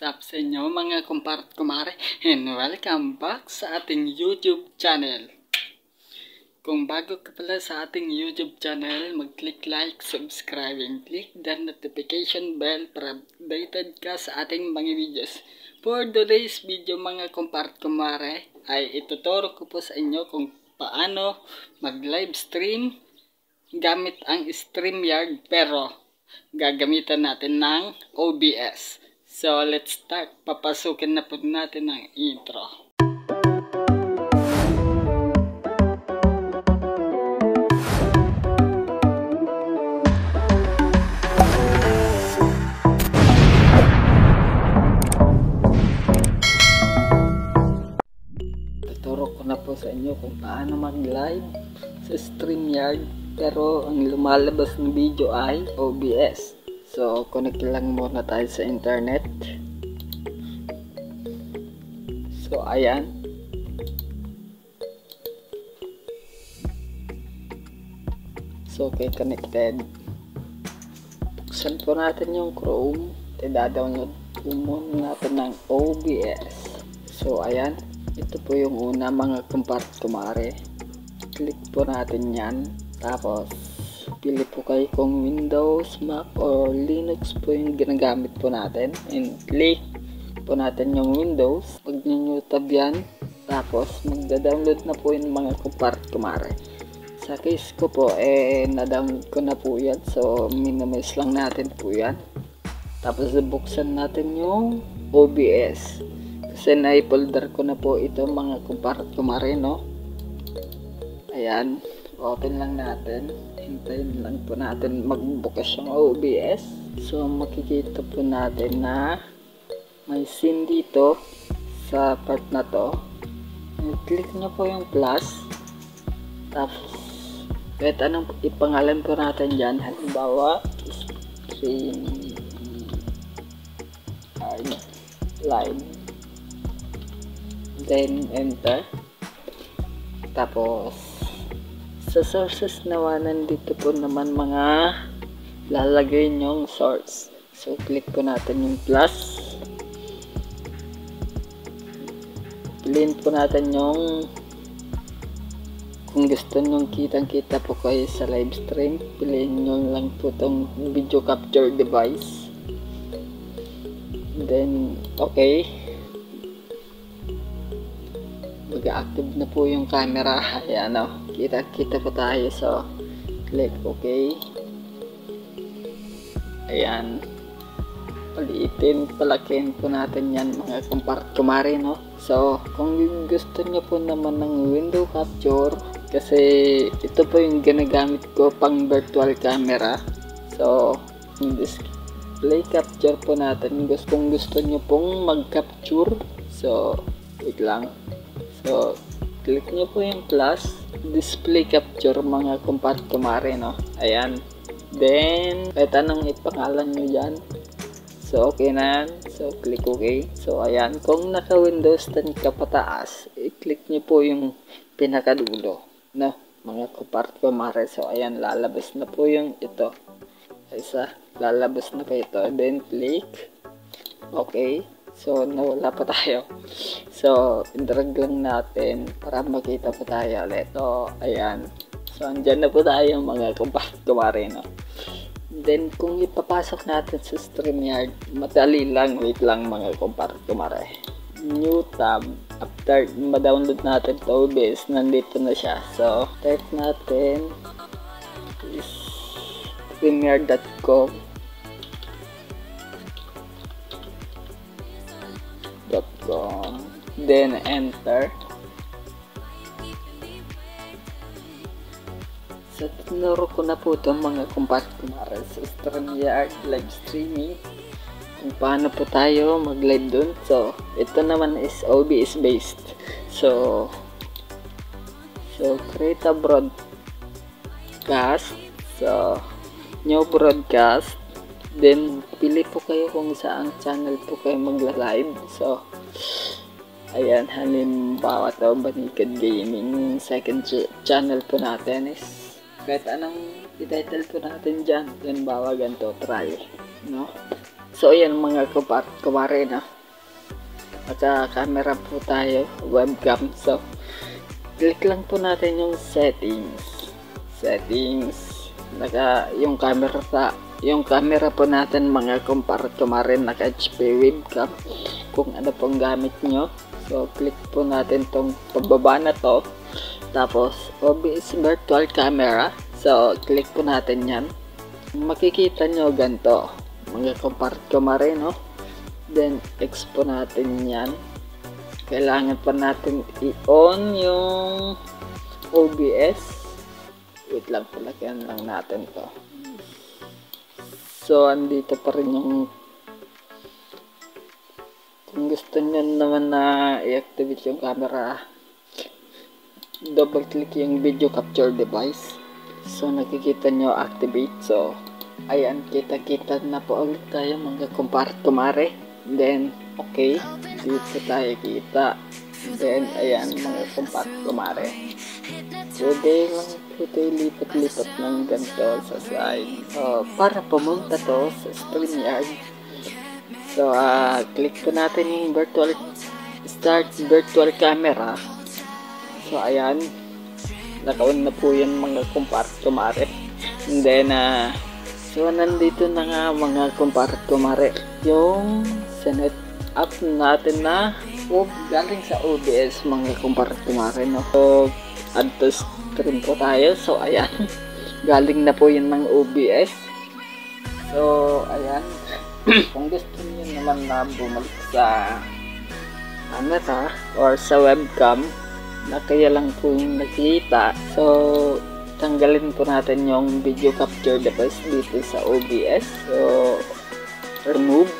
What's up sa inyo mga kumpart kumare and welcome back sa ating YouTube channel. Kung bago ka pala sa ating YouTube channel, mag-click like, subscribe, and click the notification bell para updated ka sa ating mga videos. For today's video mga kumpart kumare ay ituturo ko po sa inyo kung paano mag-live stream gamit ang StreamYard pero gagamitan natin ng OBS. So, let's start. Papasukin na po natin ang intro. Tuturo ko na po sa inyo kung paano mag-live sa StreamYard pero ang lumalabas ng video ay OBS. So, connect lang muna tayo sa internet. So, ayan. So, okay, connected. Buksan po natin yung Chrome. I-download po muna natin ng OBS. So, ayan. Ito po yung una mga kumpart kumare. Click po natin yan. Tapos, pili po kayo kung Windows, Mac, or Linux po yung ginagamit po natin. And click po natin yung Windows. Pag nyo tab yan, tapos magda-download na po yung mga kumpart kumare. Sa case ko po, eh, na-download ko na po yan. So, minimize lang natin po yan. Tapos, buksan natin yung OBS. Kasi na-folder ko na po ito mga kumpart kumare, no? Ayan. Open lang natin hintayin lang po natin magbukas yung OBS. So, makikita po natin na may scene dito sa part na to. I-click nyo po yung plus. Tapos, kahit anong ipangalan po natin dyan. Halimbawa, stream line. Then, enter. Tapos, sa sources naman nandito po naman mga lalagay nyong source so click po natin yung plus. Piliin po natin yung kung gusto nyong kitang kita po kayo sa live stream piliin nyo lang po tong video capture device. Then okay. Mag-active na po yung camera. Ayan o kita kita po tayo so click ok ayan. Paliitin palakihin po natin yan mga kumari no? So kung gusto nyo po naman ng window capture kasi ito po yung ginagamit ko pang virtual camera. So yung display capture po natin kung gusto nyo pong mag capture so wait lang. So, click nyo po yung plus, display capture mga kumpart kumare, no? Ayan. Then, kahit anong ipangalan nyo dyan. So, okay na. So, click OK. So, ayan. Kung naka-Windows 10 ka pataas, i-click nyo po yung pinakadulo, no? Mga kumpart kumare. So, ayan. Lalabas na po yung ito. Isa. Lalabas na po ito. Then, click. Okay. So, nawala pa tayo. So, drag lang natin para makita pa tayo ulit. So, ayan. So, andyan na po tayo mga kumare, no? Then, kung ipapasok natin sa StreamYard, madali lang. Wait lang mga kumare. New tab. After ma-download natin to OBS, nandito na siya. So, type natin is StreamYard.com com. Then enter. So tinuro ko na po itong mga kumpat kumara sa StreamYard live streaming. Kung paano po tayo mag live dun. So ito naman is OBS based. So so create a broadcast. So new broadcast Then, pili po kayo kung saan channel po kayo magla-live. So, ayan, halimbawa to, Banikad Gaming. Second ch- channel po natin is kahit anong i-title po natin dyan. Halimbawa, ganito, try. No? So ayan mga kupar, kumare na. At camera po tayo, webcam. So click lang po natin yung settings. Settings. Naka yung camera sa yung camera po natin mga kumpar kumare naka HP webcam. Kung ano pong gamit nyo. So click po natin tong pababa na to. Tapos OBS virtual camera. So click po natin yan. Makikita nyo ganito mga kumpar kumare no then X po natin yan. Kailangan pa natin i-on yung OBS wait lang palagyan lang natin to So, andito pa rin yung kung gusto niyo naman na i-activate yung camera double click yung video capture device. So nakikita nyo activate. So ayan kita kita na po ulit tayo mga kumpare kumare. Then okay dito tayo kita. Then ayan mga kumpare kumare. Pwede lang ito lipat-lipat ng ganito sa side. So, para pumunta to sa StreamYard. So, uh, click ko natin yung virtual start virtual camera. So, ayan. Nakaon na po yan mga kumpart kumare. And then, uh, so, nandito na nga mga kumpart kumare. Yung sinet up natin na oh, galing sa OBS mga kumpart kumare. No? So, to stream po tayo. So, ayan. Galing na po yun ng OBS. So, ayan. Kung gusto niyo naman na bumalik sa camera or sa webcam na kaya lang po yung nakita. So, tanggalin po natin yung video capture device dito sa OBS. So, remove.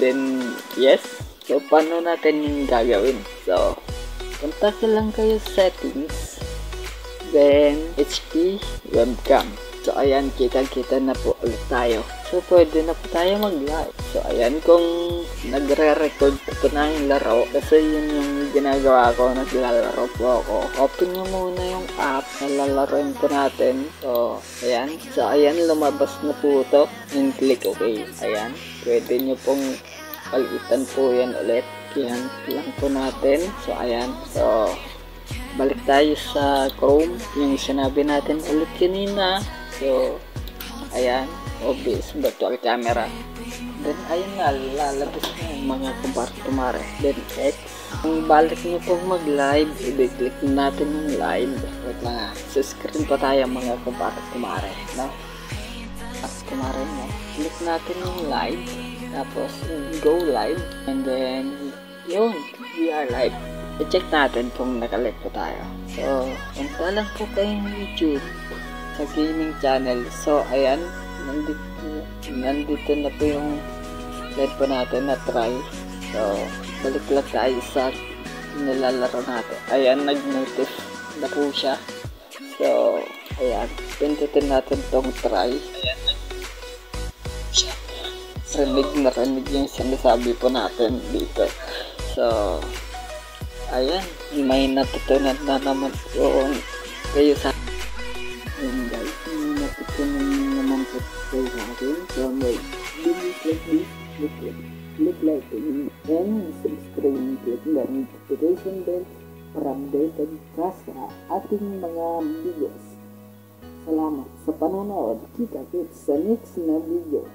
Then, yes. So, paano natin yung gagawin? So, punta ka lang kayo settings then HP webcam. So ayan, kita-kita na po ulit tayo. So pwede na po tayo mag-live. So ayan, kung nagre-record po yung laro, kasi yun yung ginagawa ko, naglalaro po ako. Open nyo muna yung app na lalaroin po natin. So ayan, so ayan, lumabas na po ito. And click OK. Ayan, pwede nyo pong palitan po yan ulit. Yan lang po natin. So ayan, so balik tayo sa Chrome yung sinabi natin ulit kanina. So ayan obvious virtual camera. Then ayun nga lalabas na yung mga kumare. Then X. Kung balik nyo pong mag live i-click natin yung live. Wait lang ah sa screen pa tayo mga kumare no? As kumare mo click natin yung live. Tapos go live. And then yun we are live i-check natin kung nakalive po tayo. So, punta lang po kayong YouTube sa gaming channel. So, ayan, nandito, nandito na po yung live po natin na try. So, balik lang tayo sa nilalaro natin. Ayan, nag-notice na po siya. So, ayan, pindutin natin tong try. Ayan. Rinig na rinig yung sinasabi po natin dito. So, ayan, may natutunan na naman po kayo sa ayan guys, may natutunan naman po kayo sa akin. So, may videos like this, look like, look like and subscribe, click the notification bell para updated ka sa ating mga videos. Salamat sa panonood. Kita-kits sa next na video.